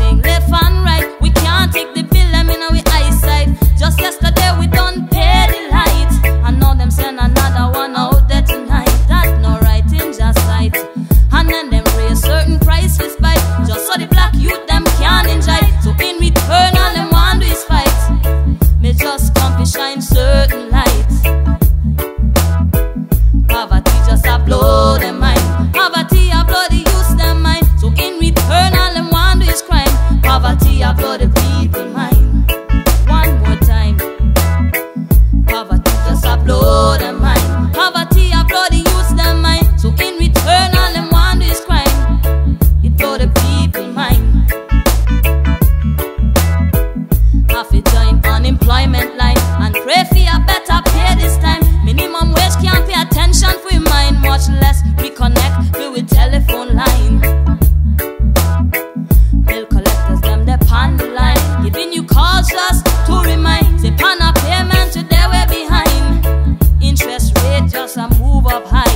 left and right. applaud the people. A move up high.